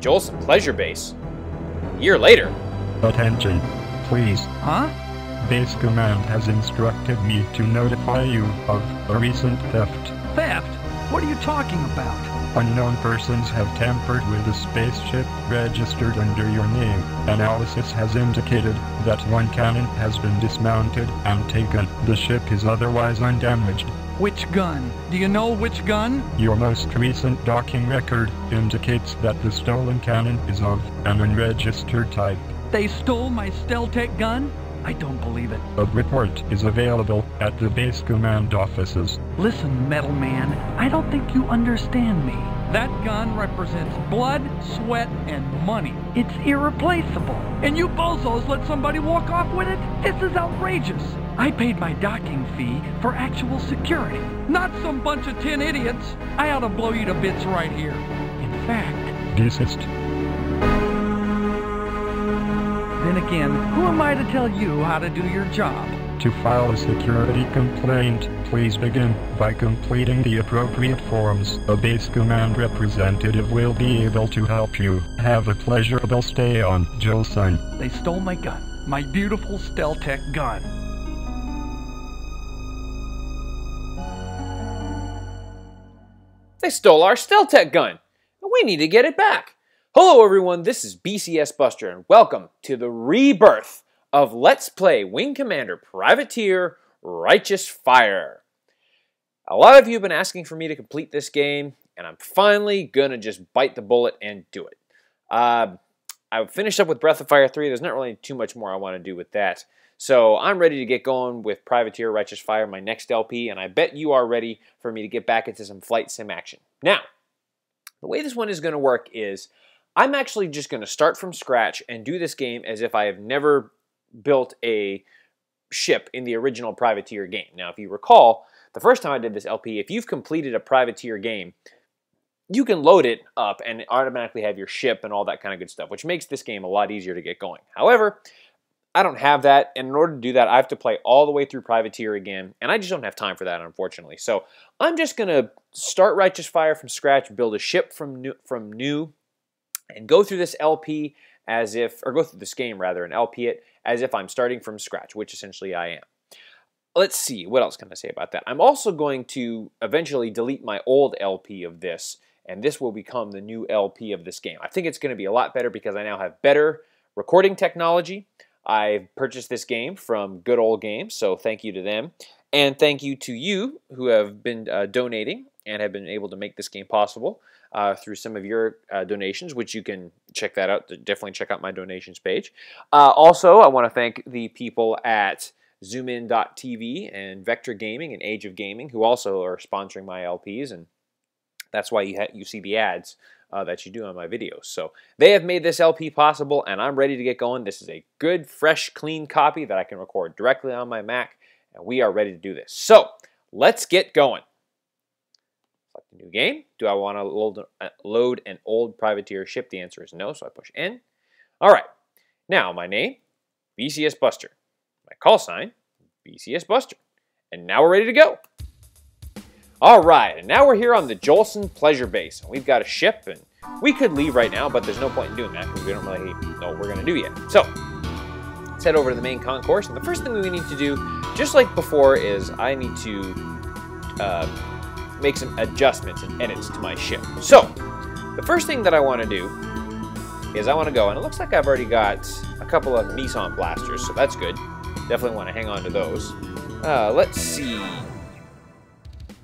Jolson Pleasure Base. A year later. Attention, please. Huh? Base Command has instructed me to notify you of a recent theft. Theft? What are you talking about? Unknown persons have tampered with the spaceship registered under your name. Analysis has indicated that one cannon has been dismounted and taken. The ship is otherwise undamaged. Which gun? Do you know which gun? Your most recent docking record indicates that the stolen cannon is of an unregistered type. They stole my Steltek gun? I don't believe it. A report is available at the base command offices. Listen, Metal Man, I don't think you understand me. That gun represents blood, sweat, and money. It's irreplaceable. And you bozos let somebody walk off with it? This is outrageous. I paid my docking fee for actual security, not some bunch of tin idiots. I ought to blow you to bits right here. In fact, Desist. then again, who am I to tell you how to do your job? To file a security complaint, please begin by completing the appropriate forms. A base command representative will be able to help you. Have a pleasurable stay on Jolson. They stole my gun, my beautiful Steltek gun. They stole our Steltek gun, and we need to get it back. Hello, everyone. This is BCS Buster, and welcome to the rebirth of Let's Play Wing Commander Privateer Righteous Fire. A lot of you have been asking for me to complete this game, and I'm finally gonna just bite the bullet and do it. Uh, I finished up with Breath of Fire 3. There's not really too much more I want to do with that. So I'm ready to get going with Privateer Righteous Fire, my next LP, and I bet you are ready for me to get back into some flight sim action. Now, the way this one is going to work is I'm actually just going to start from scratch and do this game as if I have never built a ship in the original Privateer game. Now, if you recall, the first time I did this LP, if you've completed a Privateer game, you can load it up and automatically have your ship and all that kind of good stuff, which makes this game a lot easier to get going. However, I don't have that, and in order to do that, I have to play all the way through Privateer again, and I just don't have time for that, unfortunately. So I'm just going to start Righteous Fire from scratch, build a ship from new, from new, and go through this LP as if, or go through this game rather, and LP it as if I'm starting from scratch, which essentially I am. Let's see, what else can I say about that? I'm also going to eventually delete my old LP of this, and this will become the new LP of this game. I think it's going to be a lot better because I now have better recording technology. I purchased this game from Good Old Games, so thank you to them. And thank you to you who have been uh, donating and have been able to make this game possible uh, through some of your uh, donations, which you can check that out. Definitely check out my donations page. Uh, also, I want to thank the people at ZoomIn.tv and Vectra Gaming and Age of Gaming, who also are sponsoring my LPs, and that's why you you see the ads uh, that you do on my videos. So they have made this LP possible, and I'm ready to get going. This is a good, fresh, clean copy that I can record directly on my Mac, and we are ready to do this. So let's get going. Select a new game. Do I want to load, uh, load an old privateer ship? The answer is no, so I push N. All right. Now, my name, BCS Buster. My call sign, BCS Buster. And now we're ready to go. All right, and now we're here on the Jolson Pleasure Base. And we've got a ship, and we could leave right now, but there's no point in doing that because we don't really know what we're going to do yet. So, let's head over to the main concourse. And the first thing we need to do, just like before, is I need to uh, make some adjustments and edits to my ship. So, the first thing that I want to do is I want to go, and it looks like I've already got a couple of Meson blasters, so that's good. Definitely want to hang on to those. Uh, let's see.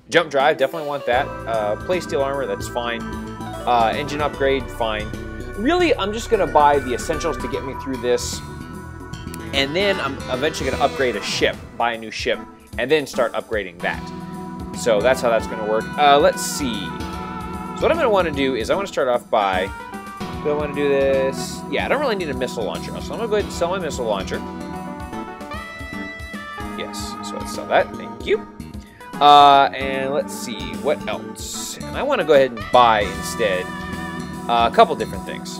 Jump drive, definitely want that. Uh, plasteel armor, that's fine. Uh, engine upgrade, fine. Really, I'm just going to buy the essentials to get me through this. And then I'm eventually going to upgrade a ship, buy a new ship, and then start upgrading that. So that's how that's going to work. Uh, let's see. So what I'm going to want to do is I want to start off by... Do I want to do this? Yeah, I don't really need a missile launcher. So I'm going to go ahead and sell my missile launcher. Yes, so let's sell that. Thank you. Uh, and let's see, what else? And I want to go ahead and buy instead uh, a couple different things.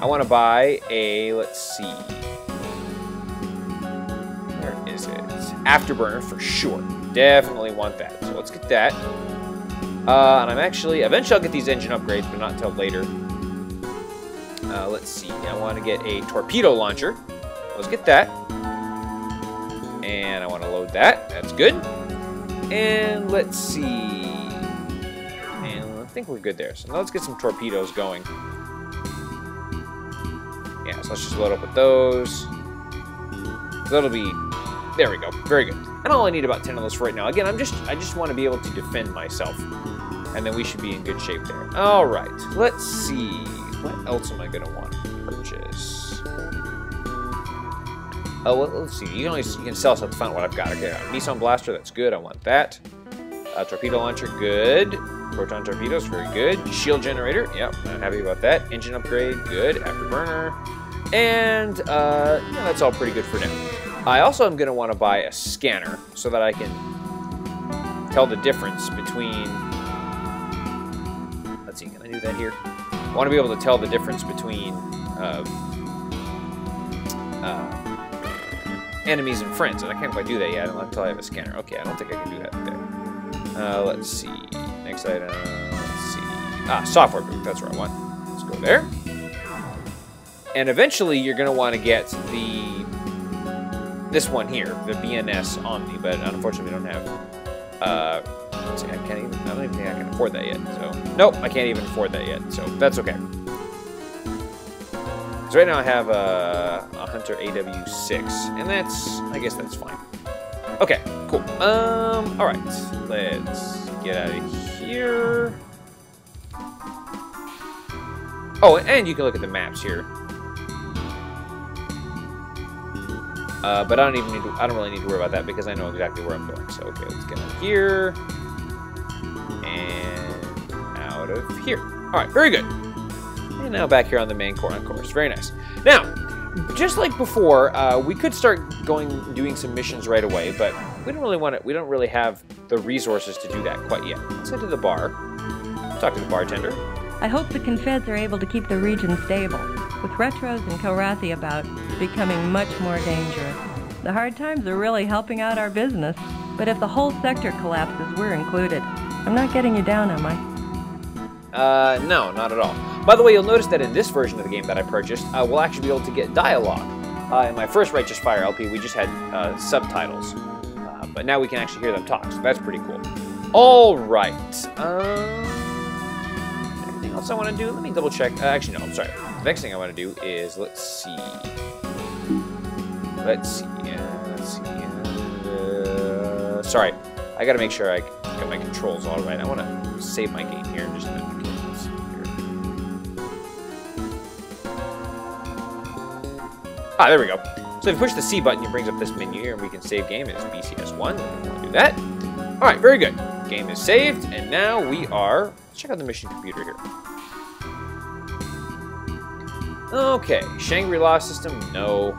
I want to buy a, let's see, where is it? Afterburner for sure. Definitely want that. So let's get that. Uh, and I'm actually, eventually I'll get these engine upgrades, but not until later. Uh, let's see. I want to get a torpedo launcher. Let's get that. And I want to load that. That's good. And let's see. And I think we're good there. So now let's get some torpedoes going. Yeah, so let's just load up with those. That'll be... There we go. Very good. And all I'll need about 10 of those for right now. Again, I'm just I just want to be able to defend myself. And then we should be in good shape there. All right. Let's see. What else am I going to want to purchase? Oh, well, let's see. You can only you can sell stuff to find what I've got. Okay, Meson blaster. That's good. I want that. Uh, torpedo launcher. Good. Proton torpedoes. Very good. Shield generator. Yep. I'm happy about that. Engine upgrade. Good. Afterburner. And uh, yeah, that's all pretty good for now. I also am going to want to buy a scanner so that I can tell the difference between... Let's see, can I do that here? I want to be able to tell the difference between uh, uh, enemies and friends, and I can't quite do that yet until I have a scanner. Okay, I don't think I can do that there. Uh, let's see. Next item. Let's see. Ah, software boot. That's what I want. Let's go there. And eventually, you're going to want to get the this one here, the BNS Omni, but unfortunately we don't have. Uh, see, I can't even. I don't even think I can afford that yet. So nope, I can't even afford that yet. So that's okay. So right now I have a, a Hunter AW6, and that's. I guess that's fine. Okay, cool. Um, all right, let's get out of here. Oh, and you can look at the maps here. Uh, but I don't even need to, I don't really need to worry about that because I know exactly where I'm going. So, okay, let's get out of here. And out of here. All right, very good. And now back here on the main core, of course. Very nice. Now, just like before, uh, we could start going doing some missions right away, but we don't really want to. We don't really have the resources to do that quite yet. Let's head to the bar. Talk to the bartender. I hope the Confeds are able to keep the region stable. With Retros and Kilrathi about, becoming much more dangerous. The hard times are really helping out our business, but if the whole sector collapses, we're included. I'm not getting you down, am I? Uh, no, not at all. By the way, you'll notice that in this version of the game that I purchased, uh, we'll actually be able to get dialogue. Uh, in my first Righteous Fire LP, we just had uh, subtitles, uh, but now we can actually hear them talk, so that's pretty cool. All right. Um anything else I want to do? Let me double check. Uh, actually, no, I'm sorry. The next thing I want to do is, let's see. Let's see. Let's see. Uh, sorry. I got to make sure I got my controls all right. I want to save my game here in just a minute. Ah, there we go. So if you push the C button, it brings up this menu here, and we can save game as BCS1. We'll do that. All right, very good. Game is saved, and now we are... Let's check out the mission computer here. Okay, Shangri-La system, no.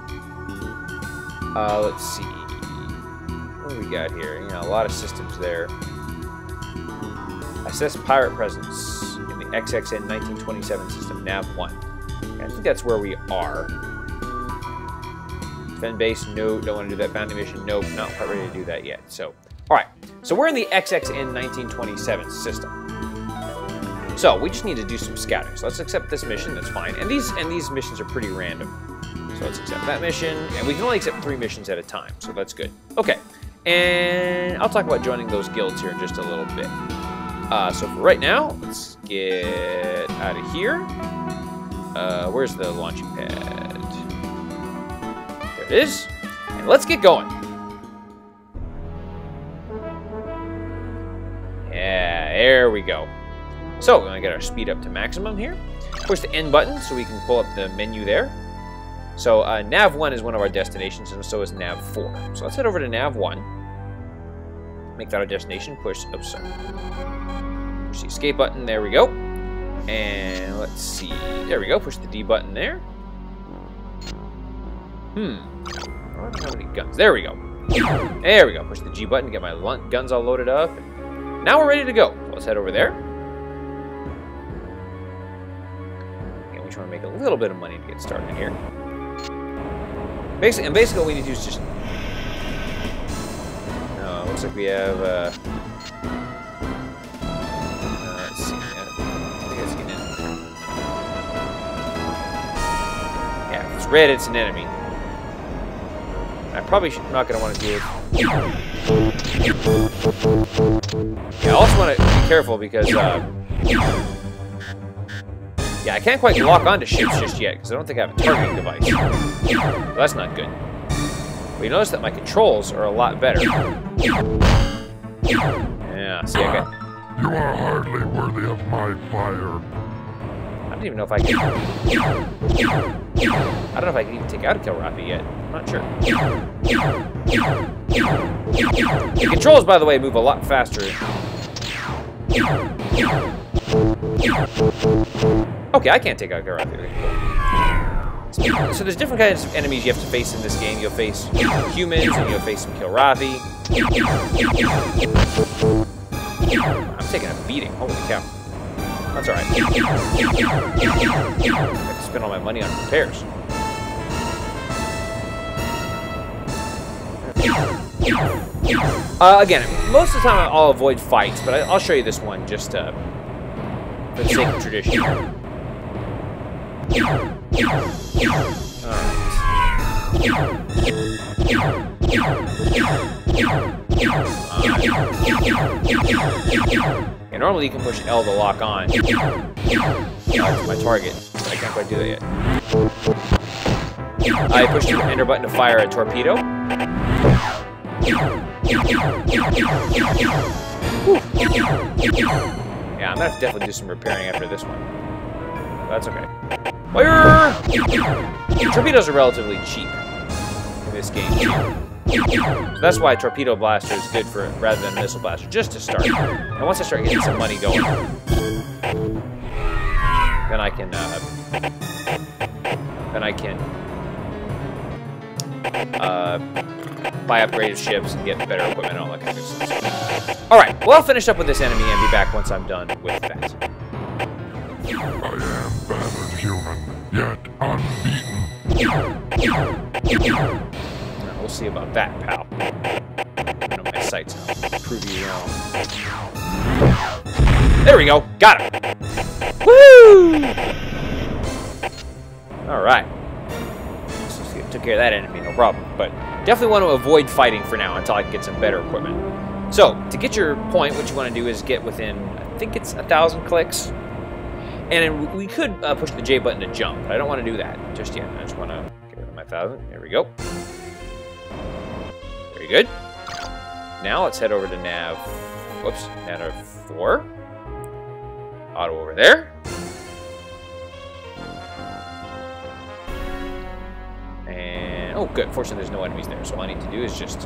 Uh, let's see. What do we got here? You know, a lot of systems there. Assess pirate presence in the XXN 1927 system, NAV-1. I think that's where we are. Base, no, don't want to do that. Bounty mission, nope, not quite ready to do that yet. So, alright. So we're in the XXN 1927 system. So we just need to do some scouting. So let's accept this mission. That's fine. And these and these missions are pretty random. So let's accept that mission, and we can only accept three missions at a time. So that's good. Okay. And I'll talk about joining those guilds here in just a little bit. Uh, so for right now, let's get out of here. Uh, where's the launching pad? Is. And let's get going. Yeah, there we go. So we're to get our speed up to maximum here. Push the N button so we can pull up the menu there. So uh, Nav1 is one of our destinations, and so is Nav4. So let's head over to Nav1. Make that our destination. Push, oh, sorry. Push the escape button. There we go. And let's see. There we go. Push the D button there. Hmm. I don't have any guns. There we go. There we go. Push the G button to get my guns all loaded up. Now we're ready to go. Let's head over there. And We're trying to make a little bit of money to get started here. Basically, and basically what we need to do is just... Oh, looks like we have... Uh, uh, red, it's an enemy. Probably should, not going to want to do it. Yeah, I also want to be careful because, uh, yeah, I can't quite lock onto ships just yet because I don't think I have a targeting device. So that's not good. But you notice that my controls are a lot better. Yeah, see, got... You are hardly worthy of my fire. I don't even know if I can... I don't know if I can even take out a Kilrathi yet. I'm not sure. The controls, by the way, move a lot faster. Okay, I can't take out Kilrathi. So there's different kinds of enemies you have to face in this game. You'll face humans, and you'll face some Kilrathi. I'm taking a beating. Holy cow. That's alright. Spend all my money on repairs. Uh, again, most of the time I'll avoid fights, but I'll show you this one just uh, for the sake of tradition. Yeah, normally you can push L to lock on uh, to my target, I can't quite do that yet. I pushed the enter button to fire a torpedo. Yeah, I'm gonna have to definitely do some repairing after this one. That's okay. Fire! Torpedoes are relatively cheap in this game. So that's why Torpedo Blaster is good for rather than Missile Blaster, just to start. And once I start getting some money going, then I can, uh, then I can, uh, buy upgraded ships and get better equipment and all that kind of stuff. Alright, well I'll finish up with this enemy and be back once I'm done with that. I am battered human, yet unbeaten. Uh, we'll see about that, pal. You know, my sights prove you wrong. There we go. Got him. Woo! Alright. Took care of that enemy, no problem. But definitely want to avoid fighting for now until I can get some better equipment. So, to get your point, what you want to do is get within, I think it's a thousand clicks. And we could uh, push the J button to jump, but I don't want to do that just yet. I just want to get rid of my thousand. There we go. Very good. Now let's head over to nav. Whoops, nav four. Auto over there. And oh, good. Fortunately, there's no enemies there. So all I need to do is just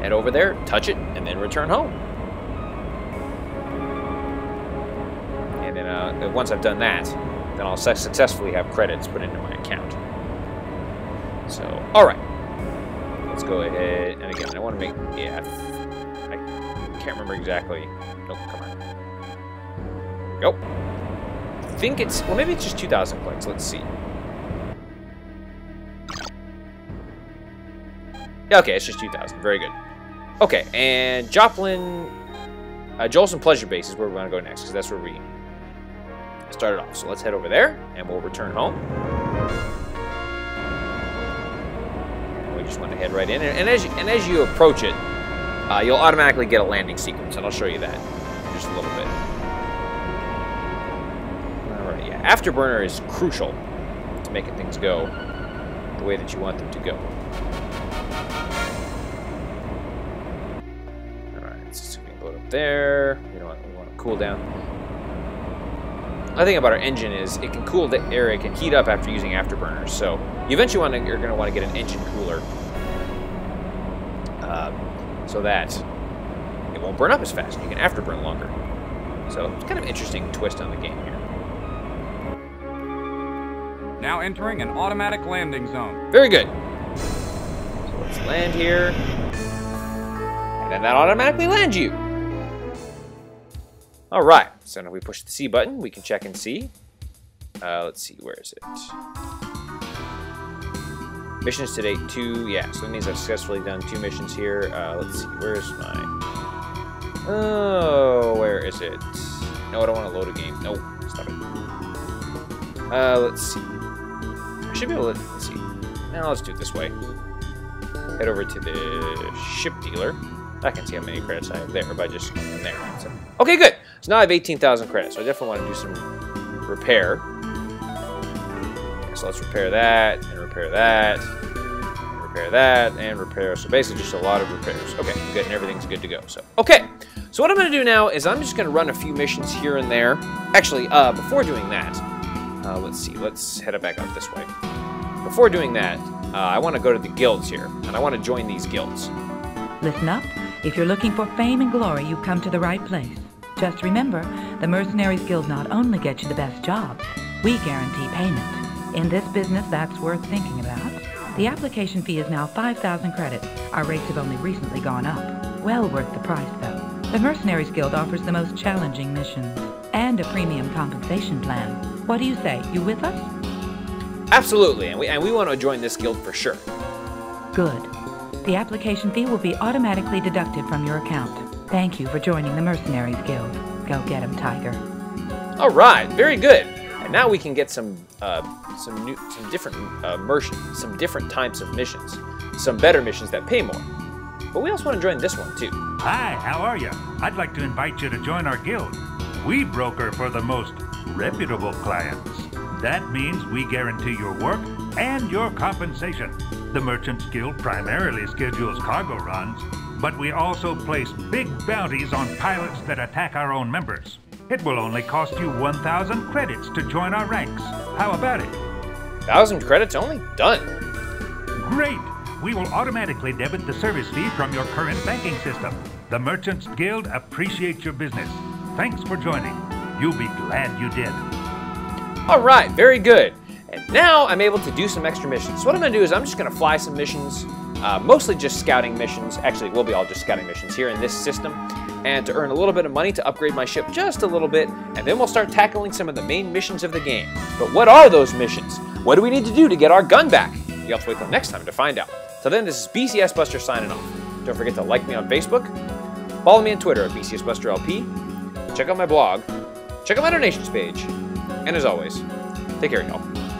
head over there, touch it, and then return home. And then uh, once I've done that, then I'll successfully have credits put into my account. So, all right. Let's go ahead, and again, I want to make, yeah, I can't remember exactly. Nope, come on. Go. I think it's, well, maybe it's just 2,000 clicks. Let's see. Yeah, okay, it's just 2,000. Very good. Okay, and Joplin, uh, Jolson Pleasure Base is where we want to go next, because that's where we started off. So let's head over there, and we'll return home. we just want to head right in. And, and as you, and as you approach it, uh, you'll automatically get a landing sequence, and I'll show you that in just a little bit. Afterburner is crucial to making things go the way that you want them to go. All right, so we can load up there. We don't want, we want to cool down. The thing about our engine is it can cool the air, it can heat up after using afterburners. So you eventually want to, you're going to want to get an engine cooler uh, so that it won't burn up as fast. You can afterburn longer. So it's kind of an interesting twist on the game here. Now entering an automatic landing zone. Very good. So let's land here. And then that automatically lands you. All right, so now we push the C button, we can check and see. Uh, let's see, where is it? Missions to date, two, yeah, so that means I've successfully done two missions here. Uh, let's see, where's my... Oh, where is it? No, I don't want to load a game. Nope, stop it. Uh, let's see. Should be able to, let's see. Now let's do it this way. Head over to the ship dealer. I can see how many credits I have there by just going there. So, okay, good. So now I have 18,000 credits. So I definitely want to do some repair. So let's repair that, and repair that, repair that, and repair. So basically just a lot of repairs. Okay, good, and everything's good to go. So, okay. So what I'm going to do now is I'm just going to run a few missions here and there. Actually, uh, before doing that, uh, let's see. Let's head it back out this way. Before doing that, uh, I want to go to the guilds here, and I want to join these guilds. Listen up. If you're looking for fame and glory, you've come to the right place. Just remember, the Mercenaries Guild not only gets you the best jobs, we guarantee payment. In this business, that's worth thinking about. The application fee is now 5,000 credits. Our rates have only recently gone up. Well worth the price, though. The Mercenaries Guild offers the most challenging missions and a premium compensation plan. What do you say? You with us? Absolutely, and we, and we want to join this guild for sure. Good. The application fee will be automatically deducted from your account. Thank you for joining the Mercenaries Guild. Go get 'em, Tiger. All right, very good. And now we can get some uh, some new, some different uh, merchant, some different types of missions, some better missions that pay more. But we also want to join this one too. Hi, how are you? I'd like to invite you to join our guild. We broker for the most reputable clients. That means we guarantee your work and your compensation. The Merchants Guild primarily schedules cargo runs, but we also place big bounties on pilots that attack our own members. It will only cost you 1,000 credits to join our ranks. How about it? Thousand credits only? Done. Great! We will automatically debit the service fee from your current banking system. The Merchants Guild appreciates your business. Thanks for joining. You'll be glad you did. All right, very good. And now I'm able to do some extra missions. So what I'm to do is I'm just going to fly some missions, uh, mostly just scouting missions. Actually, it will be all just scouting missions here in this system. And to earn a little bit of money to upgrade my ship just a little bit, and then we'll start tackling some of the main missions of the game. But what are those missions? What do we need to do to get our gun back? You'll have to wait till next time to find out. So then, this is BCS Buster signing off. Don't forget to like me on Facebook, follow me on Twitter at BCS Buster LP, check out my blog, check out my donations page, and as always, take care, y'all.